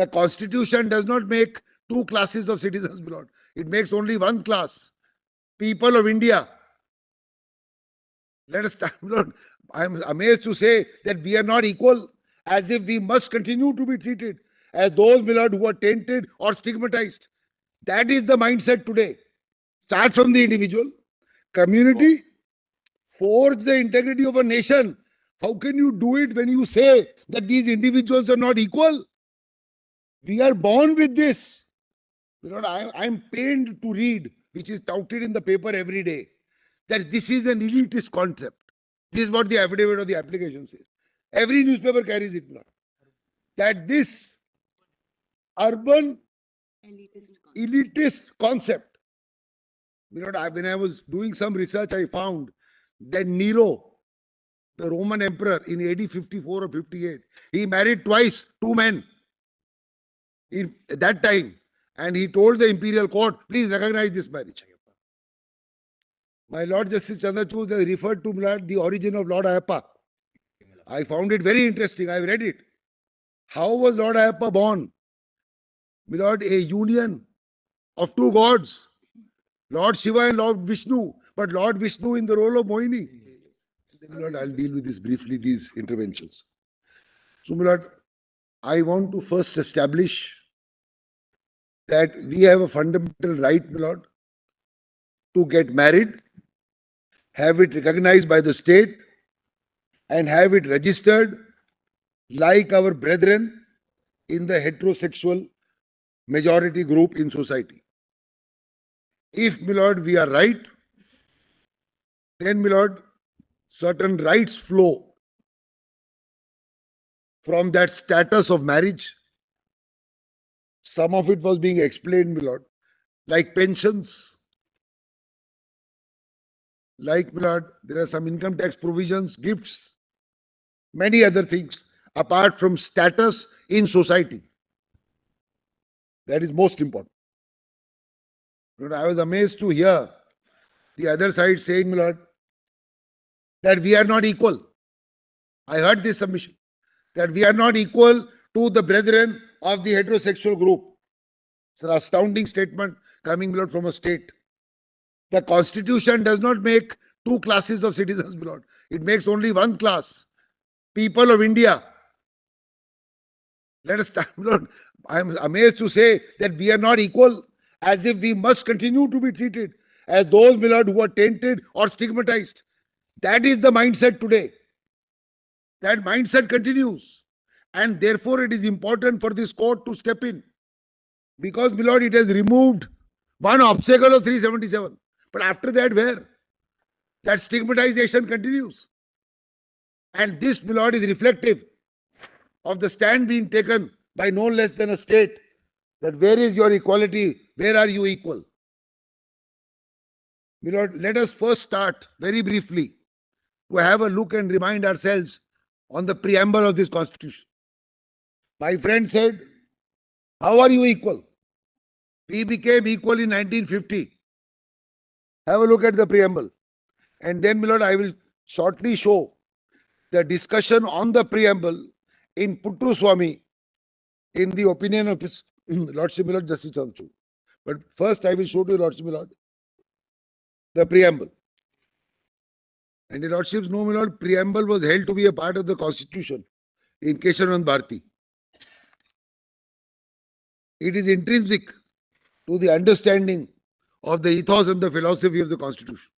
The constitution does not make two classes of citizens, my. It makes only one class. People of India. Let us start, lord. I am amazed to say that we are not equal, as if we must continue to be treated as those, my who are tainted or stigmatized. That is the mindset today. Start from the individual, community, forge the integrity of a nation. How can you do it when you say that these individuals are not equal? We are born with this. You know, I, I'm pained to read, which is touted in the paper every day, that this is an elitist concept. This is what the affidavit of the application says. Every newspaper carries it now. That this urban elitist concept. elitist concept. You know, when I was doing some research, I found that Nero, the Roman emperor in AD 54 or 58, he married twice, two men in at that time. And he told the imperial court, please recognize this marriage. My Lord Justice Chandrachud referred to the origin of Lord Ayappa. I found it very interesting. I've read it. How was Lord Ayappa born? My Lord, a union of two gods, Lord Shiva and Lord Vishnu, but Lord Vishnu in the role of Mohini. Then, Lord, I'll deal with this briefly, these interventions. So, my Lord, I want to first establish that we have a fundamental right, my Lord, to get married, have it recognized by the state, and have it registered like our brethren in the heterosexual majority group in society. If, my lord, we are right, then, my lord, certain rights flow from that status of marriage. Some of it was being explained, my lord, like pensions. Like, my lord, there are some income tax provisions, gifts, many other things apart from status in society. That is most important. Lord, I was amazed to hear the other side saying, my Lord, that we are not equal. I heard this submission that we are not equal to the brethren of the heterosexual group. It's an astounding statement coming, my from a state. The constitution does not make two classes of citizens, my It makes only one class. People of India. Let us start, Lord. I am amazed to say that we are not equal, as if we must continue to be treated as those, my who are tainted or stigmatized. That is the mindset today. That mindset continues. And therefore, it is important for this court to step in. Because, my Lord, it has removed one obstacle of 377. But after that, where? That stigmatization continues. And this, my Lord, is reflective of the stand being taken by no less than a state that where is your equality? Where are you equal? My Lord, let us first start very briefly to have a look and remind ourselves on the preamble of this constitution. My friend said, How are you equal? We became equal in 1950. Have a look at the preamble. And then, my Lord, I will shortly show the discussion on the preamble in Puttaswamy in the opinion of his Lordship my Lord Justice Chandrachud. But first, I will show to you, Lordship my Lord, the preamble. And your Lordships know, my Lord, preamble was held to be a part of the Constitution in Kesavananda Bharati. It is intrinsic to the understanding of the ethos and the philosophy of the Constitution.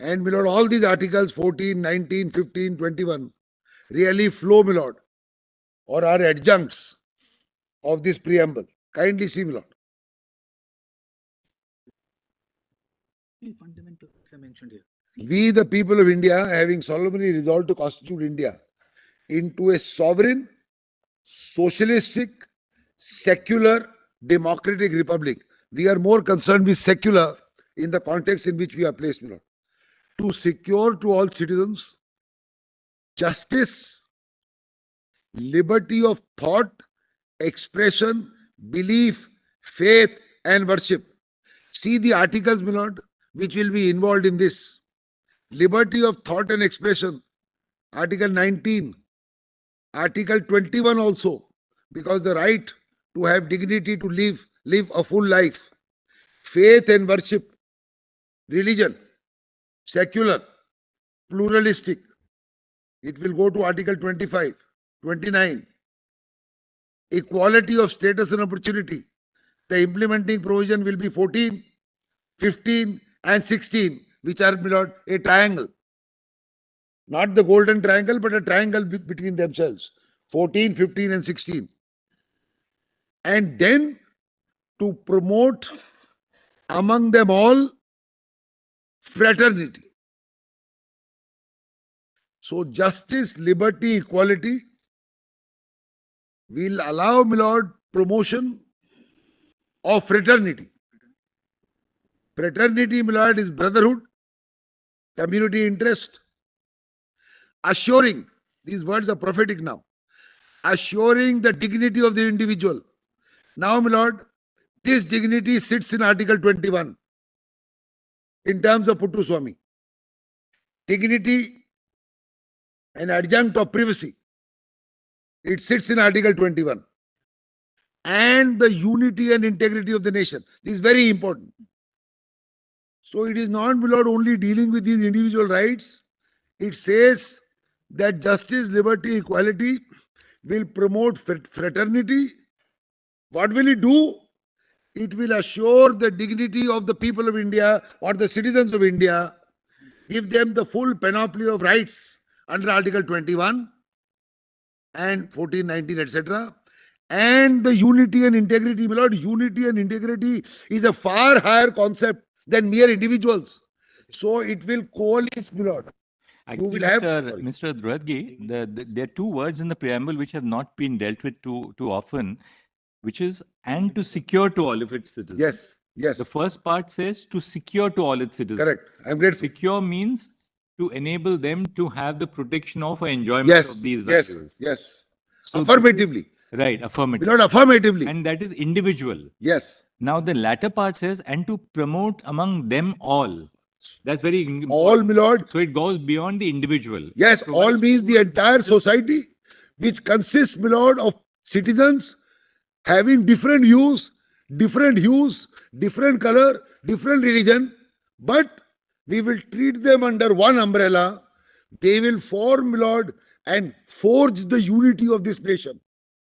And, my Lord, all these articles 14, 19, 15, 21 really flow, my Lord, or are adjuncts of this preamble. Kindly see, my Lord. Fundamentals are mentioned here. We, the people of India, having solemnly resolved to constitute India into a sovereign, socialistic, secular, democratic republic. We are more concerned with secular in the context in which we are placed, my Lord. To secure to all citizens justice, liberty of thought, expression, belief, faith, and worship. See the articles, my Lord, which will be involved in this liberty of thought and expression article 19 article 21 also because the right to have dignity to live, live a full life, faith and worship, religion, secular, pluralistic. It will go to Article 25, 29. Equality of status and opportunity. The implementing provision will be 14, 15, and 16, which are below a triangle. Not the golden triangle, but a triangle between themselves. 14, 15, and 16. And then to promote among them all fraternity. So justice, liberty, equality will allow, my lord, promotion of fraternity. Fraternity, my lord, is brotherhood, community interest, assuring, these words are prophetic now, assuring the dignity of the individual. Now, my lord, this dignity sits in Article 21 in terms of Puttaswamy. Dignity an adjunct of privacy. It sits in Article 21. And the unity and integrity of the nation. This is very important. So it is not, my lord, only dealing with these individual rights. It says that justice, liberty, equality will promote fraternity. What will it do? It will assure the dignity of the people of India or the citizens of India, give them the full panoply of rights under Article 21 and 14, 19, etc. And the unity and integrity, my lord, unity and integrity is a far higher concept than mere individuals. So it will coalesce, my lord. Actually, will have- Mr. Mr. Rohatgi, the, the, there are two words in the preamble which have not been dealt with too, too often, which is and to secure to all of its citizens. Yes, yes, The first part says to secure to all its citizens. correct. I'm grateful. Secure means to enable them to have the protection of or enjoyment Yes, of these yes, values. yes. So this is- Affirmatively, Right, my affirmative. lord, affirmatively. And that is individual. Yes, Now the latter part says and to promote among them all. That's very im- all, my lord. So it goes beyond the individual. Yes, all means the entire society, which consists, my lord, of citizens having different views, different hues, different color, different religion, but we will treat them under one umbrella. They will form, lord, and forge the unity of this nation.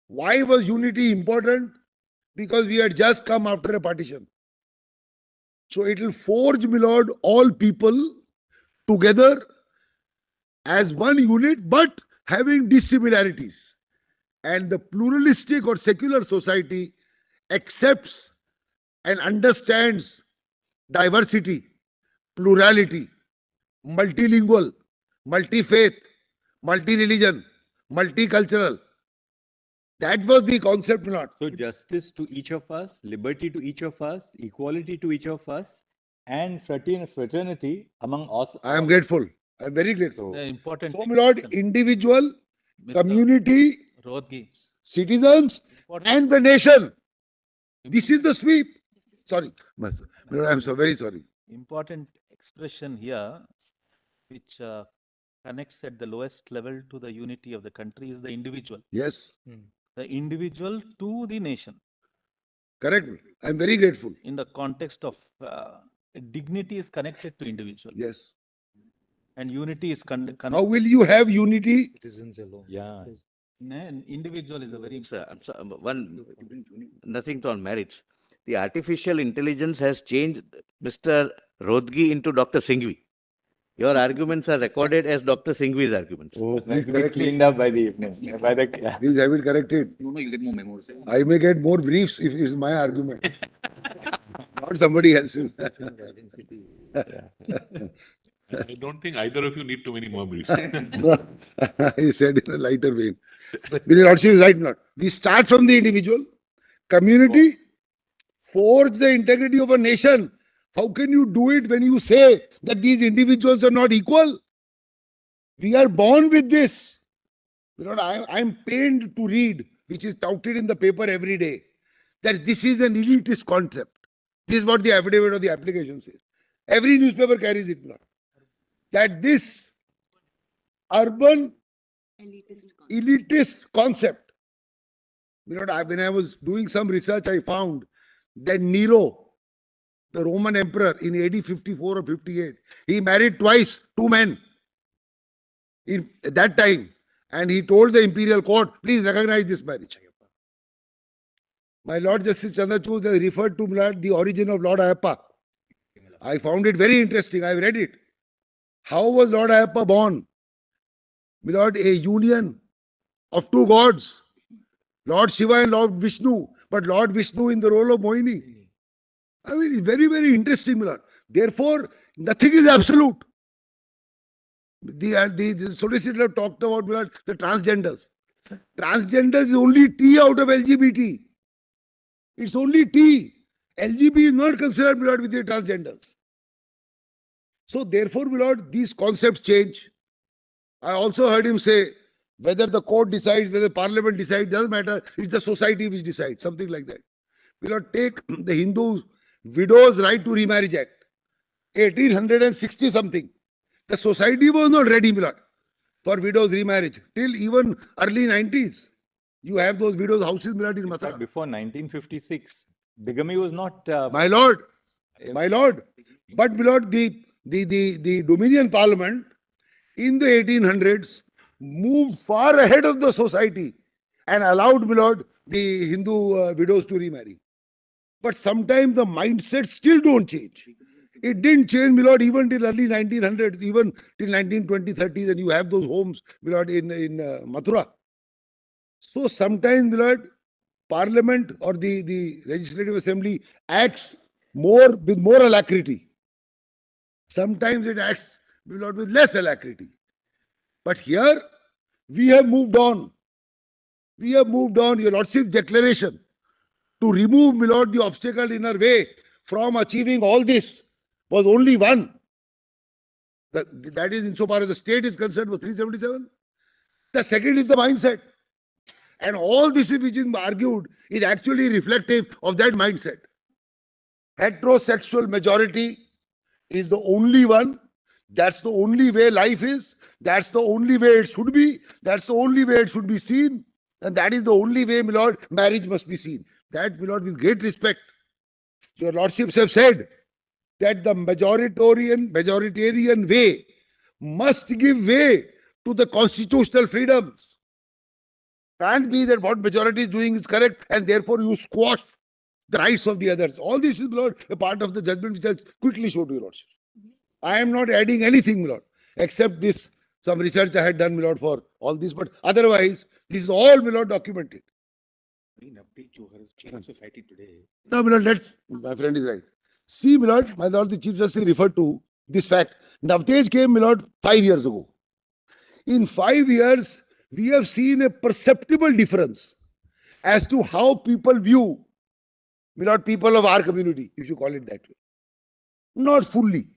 Why was unity important? Because we had just come after a partition. So it will forge, my lord, all people together as one unit but having dissimilarities. And the pluralistic or secular society accepts and understands diversity, plurality, multilingual, multi faith, multi religion, multicultural. That was the concept, not. So justice to each of us, liberty to each of us, equality to each of us, and fraternity among us. I am grateful. I am very grateful. The important. So, my lord, individual, Mr. community, Rohatgi. Citizens, important- and the nation. This is the sweep. Sorry, my son. My lord, I'm so very sorry. Important expression here, which uh, connects at the lowest level to the unity of the country is the individual. Yes, The individual to the nation correct. I'm very grateful. in the context of uh, dignity is connected to individual Yes. and unity is con- How will you have unity? citizens alone. Yeah. An individual is a very Sir, I'm so- um, one, nothing to on merits. The artificial intelligence has changed Mr. Rohatgi into Dr. Singhvi. Your arguments are recorded as Dr. Singhvi's arguments. Oh, That please will be correct cleaned it. up by the evening, by the. Please have it corrected. No, no, you get more memos. I may get more briefs if it's my argument. Not somebody else's. I don't think either of you need too many more briefs. he said in a lighter vein. Your Lordship is right not. We start from the individual, community, forge the integrity of a nation. How can you do it when you say that these individuals are not equal? We are born with this. You know, I, I'm pained to read, which is touted in the paper every day, that this is an elitist concept. This is what the affidavit of the application says. Every newspaper carries it now. That this urban elitist concept. elitist concept You know, when I was doing some research, I found that Nero, the Roman emperor in AD 54 or 58, he married twice, two men in at that time. And he told the imperial court, please recognize this marriage. My Lord Justice Chandrachud referred to the origin of Lord Ayappa. I found it very interesting. I've read it. How was Lord Ayappa born? Lord, a union of two gods, Lord Shiva and Lord Vishnu, but Lord Vishnu in the role of Mohini. I mean, it's very, very interesting, my Therefore, nothing is absolute. The, uh, the, the solicitor talked about my the transgenders. Transgenders is only T out of LGBT. It's only T. LGB is not considered my with the transgenders. So therefore, my Lord, these concepts change. I also heard him say, whether the court decides, whether parliament decides, doesn't matter. It's the society which decides, something like that. We not take the Hindu Widows' Right to Remarriage Act, 1860 something. The society was not ready, my lord, for widows' remarriage till even early 90s. You have those widows' houses, my lord, in Mathura. before 1956, bigamy was not. Uh, My lord, my lord. But my lord, the, the, the, the Dominion Parliament in the 1800s moved far ahead of the society and allowed, my lord, the Hindu uh, widows to remarry. But sometimes the mindset still don't change. It didn't change, my lord, even till early 1900s, even till 1920, 30s, and you have those homes, my lord, in, in uh, Mathura. So sometimes, my lord, Parliament or the, the Legislative Assembly acts more with more alacrity. Sometimes it acts with less alacrity. But here we have moved on. We have moved on. Your Lordship's declaration to remove, my lord, the obstacle in our way from achieving all this was only one. That, that is, insofar as the state is concerned, was 377. The second is the mindset. And all this which is argued is actually reflective of that mindset. Heterosexual majority is the only one. That's the only way life is. That's the only way it should be. That's the only way it should be seen. And that is the only way, my lord, marriage must be seen. That, my lord, with great respect. Your lordships have said that the majoritarian, majoritarian way must give way to the constitutional freedoms. Can't be that what majority is doing is correct and therefore you squash the rights of the others. All this is, lord, a part of the judgment which I quickly showed you, lordship. Mm-hmm. I am not adding anything, lord, except this, some research I had done, lord, for all this. But otherwise, this is all, lord, documented. Navtej Johar has changed society today. No, my lord, let's, my friend is right. See, my lord, my lord, the chief justice referred to this fact. Navtej came, my lord, five years ago. In five years, we have seen a perceptible difference as to how people view, lord, people of our community, if you call it that way. Not fully.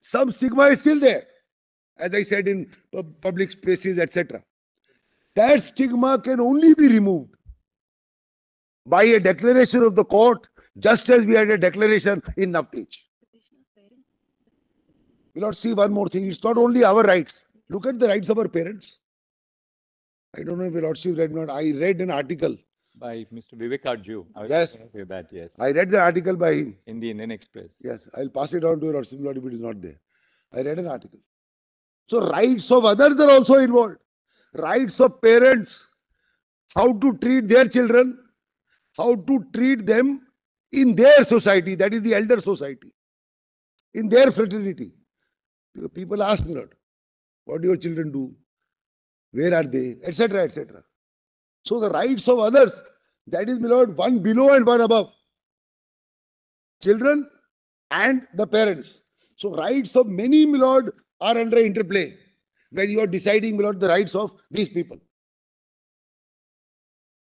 Some stigma is still there, as I said in public spaces, etc. That stigma can only be removed by a declaration of the court, just as we had a declaration in Navtej. We'll not see one more thing. It's not only our rights. Look at the rights of our parents. I don't know if your lordship read not. I read an article. By Mr. Vivek Arju. I was Yes. going to say that, yes, I read the article by him. in the Indian Express. Yes, I'll pass it on to your Lord, if it is not there. I read an article. So rights of others are also involved. Rights of parents, how to treat their children, how to treat them in their society, that is the elder society, in their fraternity. People ask me, Lord, what do your children do? Where are they? Etc. etc. So the rights of others, that is, my Lord, one below and one above. Children and the parents. So rights of many, my lord, are under interplay when you are deciding, my lord, the rights of these people.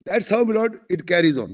That's how, my lord, it carries on.